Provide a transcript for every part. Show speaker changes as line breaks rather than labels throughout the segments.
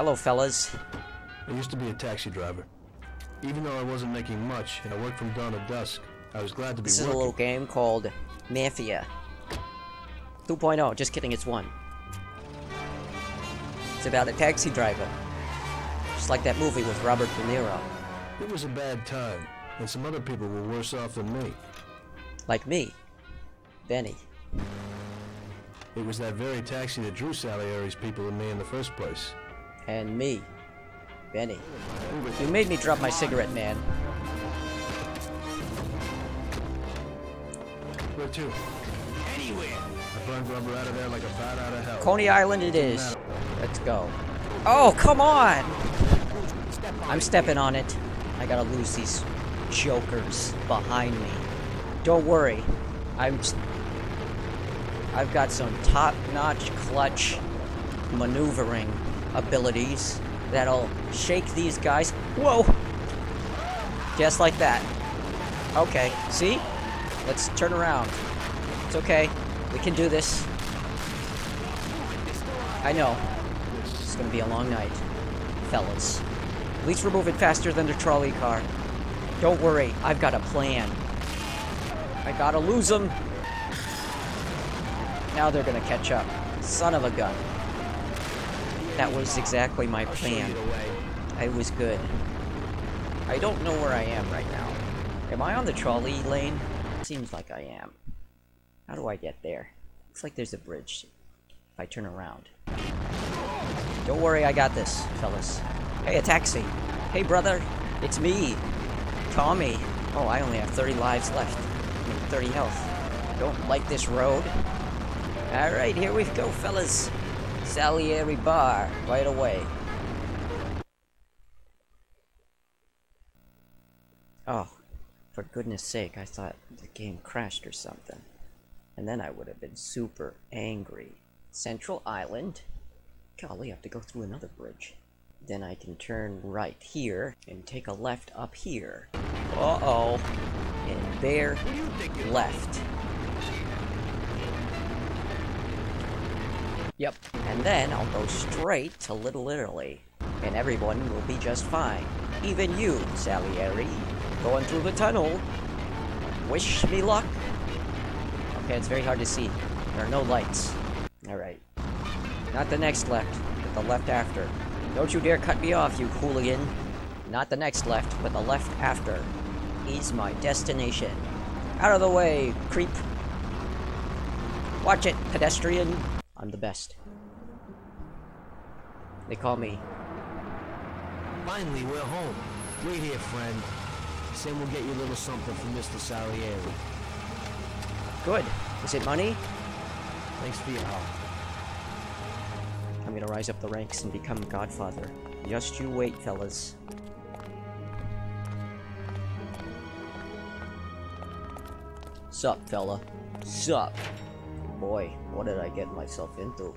Hello, fellas.
I used to be a taxi driver. Even though I wasn't making much and I worked from dawn to dusk, I was glad to be
This is a little game called Mafia. 2.0, just kidding, it's 1. It's about a taxi driver. Just like that movie with Robert De Niro.
It was a bad time, and some other people were worse off than me.
Like me. Benny.
It was that very taxi that drew Salieri's people and me in the first place.
And me. Benny. You made me drop my cigarette, man.
Where to?
Anywhere.
I burned rubber out of there like a bat out of hell.
Coney Island it is. Let's go. Oh, come on! I'm stepping on it. I gotta lose these jokers behind me. Don't worry. I'm... s- I've got some top-notch clutch maneuvering abilities that'll shake these guys. Whoa! Just like that. Okay, see? Let's turn around. It's okay. We can do this. I know. It's gonna be a long night, fellas. At least we're moving faster than the trolley car. Don't worry, I've got a plan. I gotta lose them. Now they're gonna catch up. Son of a gun. That was exactly my
I'll show you
plan. I was good. I don't know where I am right now. Am I on the trolley lane? Seems like I am. How do I get there? Looks like there's a bridge. If I turn around. Don't worry, I got this, fellas. Hey, a taxi. Hey, brother. It's me. Tommy. Oh, I only have 30 lives left. I mean, 30 health. Don't like this road. Alright, here we go, fellas. Salieri Bar, right away. Oh, for goodness sake, I thought the game crashed or something. And then I would have been super angry. Central Island? Golly, I have to go through another bridge. Then I can turn right here and take a left up here. Uh-oh. And
you're
left. Yep. And then I'll go straight to Little Italy. And everyone will be just fine. Even you, Salieri. Going through the tunnel. Wish me luck. Okay, it's very hard to see. There are no lights. Alright. Not the next left, but the left after. Don't you dare cut me off, you hooligan. Not the next left, but the left after. Is my destination. Out of the way, creep. Watch it, pedestrian. I'm the best. They call me.
Finally, we're home. Wait here, friend. Say we'll get you a little something from Mr. Salieri.
Good. Is it money?
Thanks for your help.
I'm gonna rise up the ranks and become Godfather. Just you wait, fellas. Sup, fella? Sup? Boy, what did I get myself into?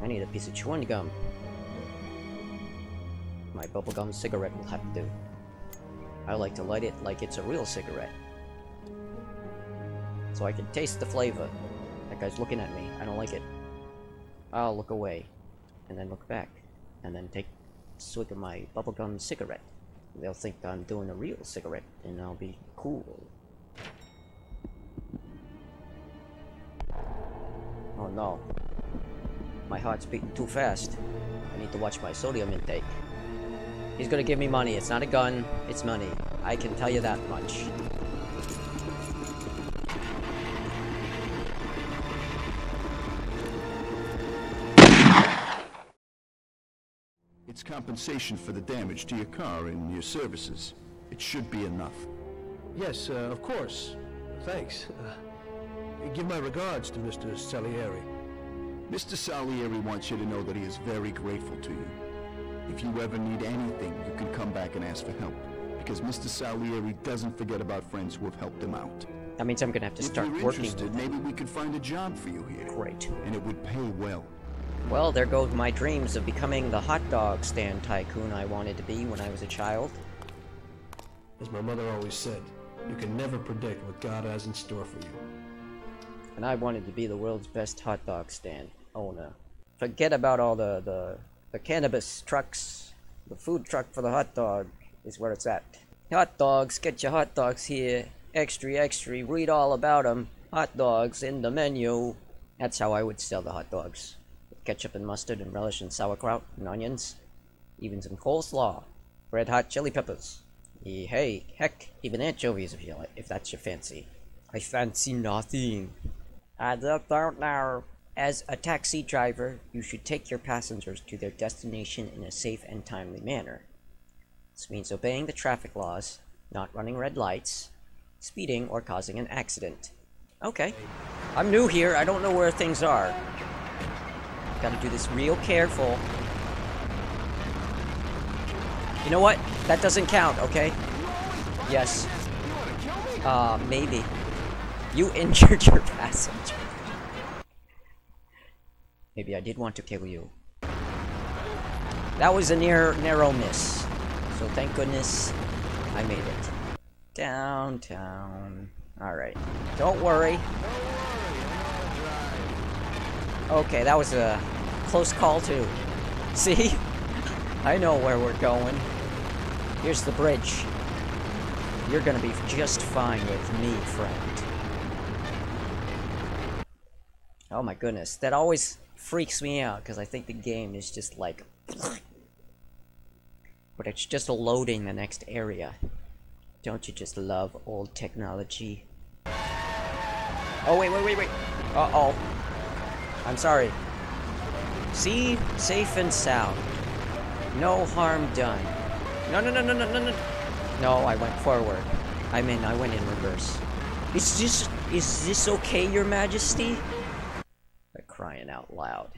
I need a piece of chewing gum. My bubblegum cigarette will have to do. I like to light it like it's a real cigarette. So I can taste the flavor. That guy's looking at me. I don't like it. I'll look away, and then look back, and then take a swig of my bubblegum cigarette. They'll think I'm doing a real cigarette, and I'll be cool. No. My heart's beating too fast. I need to watch my sodium intake. He's gonna give me money. It's not a gun, it's money. I can tell you that much.
It's compensation for the damage to your car and your services. It should be enough.
Yes, uh, of course. Thanks. Uh, give my regards to Mr. Salieri.
Mr. Salieri wants you to know that he is very grateful to you. If you ever need anything, you can come back and ask for help. Because Mr. Salieri doesn't forget about friends who have helped him out.
That means I'm gonna have to
if
start
you're
working
interested,
with
maybe we could find a job for you here.
Great.
And it would pay well.
Well, there go my dreams of becoming the hot dog stand tycoon I wanted to be when I was a child.
As my mother always said, you can never predict what God has in store for you.
And I wanted to be the world's best hot dog stand owner. Forget about all the, the the cannabis trucks, the food truck for the hot dog is where it's at. Hot dogs, get your hot dogs here. Extra, extra, read all about them. Hot dogs in the menu. That's how I would sell the hot dogs. With ketchup and mustard and relish and sauerkraut and onions. Even some coleslaw. Red hot chili peppers. Hey, heck, even anchovies if you like, if that's your fancy. I fancy nothing. I don't know. As a taxi driver, you should take your passengers to their destination in a safe and timely manner. This means obeying the traffic laws, not running red lights, speeding, or causing an accident. Okay. I'm new here, I don't know where things are. Gotta do this real careful. You know what? That doesn't count, okay? Yes. Uh, maybe. You injured your passenger. Maybe I did want to kill you. That was a near narrow miss. So thank goodness I made it. Downtown. Alright. Don't worry. Okay, that was a close call too. See? I know where we're going. Here's the bridge. You're gonna be just fine with me, friend. Oh my goodness, that always freaks me out because I think the game is just like. But it's just loading the next area. Don't you just love old technology? Oh, wait, wait, wait, wait. Uh oh. I'm sorry. See? Safe and sound. No harm done. No, no, no, no, no, no, no. No, I went forward. I mean, I went in reverse. Is this is this okay, Your Majesty? Crying out loud.